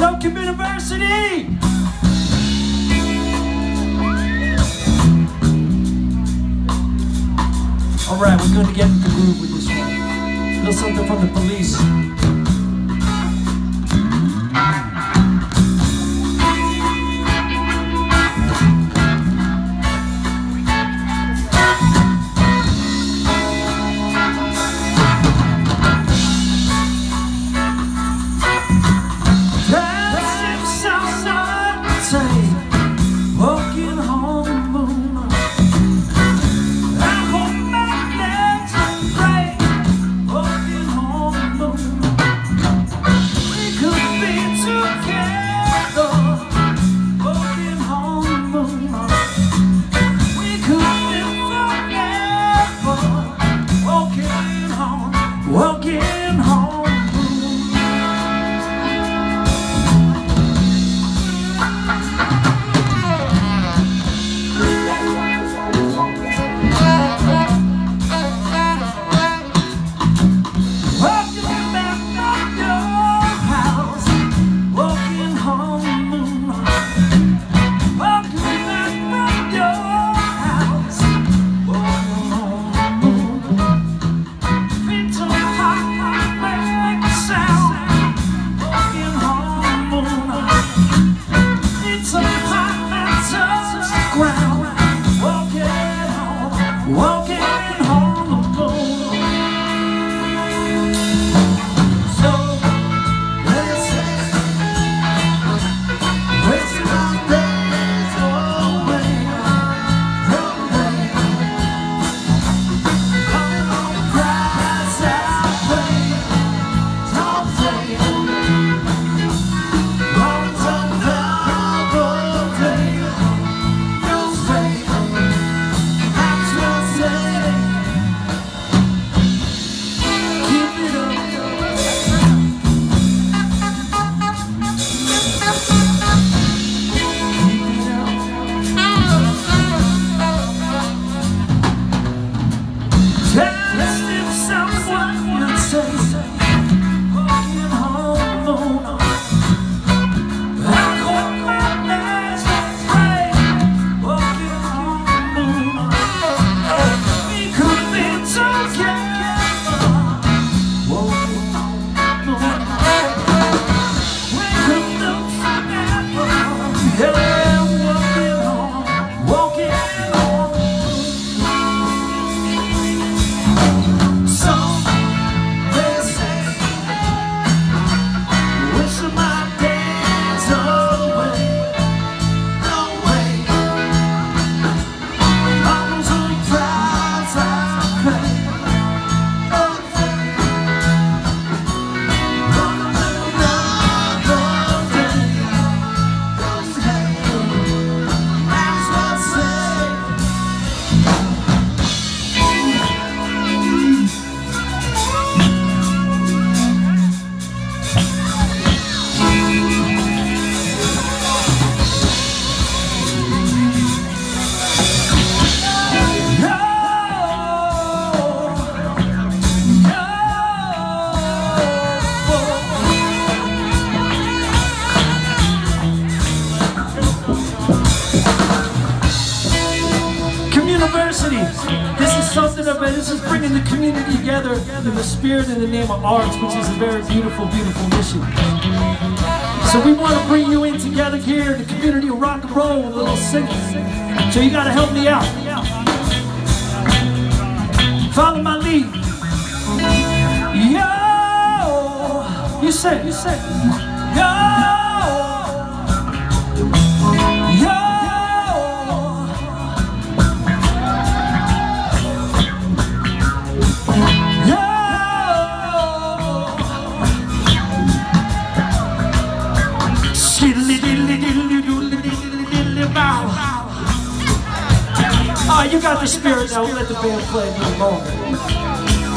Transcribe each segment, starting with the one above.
I University! Alright, we're gonna get in the groove with this one. A little something from the police. 있었어. this is bringing the community together in the spirit and the name of arts, which is a very beautiful, beautiful mission. So we want to bring you in together here in the community of rock and roll with a little singing. So you got to help me out. Follow my lead. Yo! You say, you say. Yo! Spirit, I will let the band play a little longer.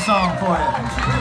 Song for you.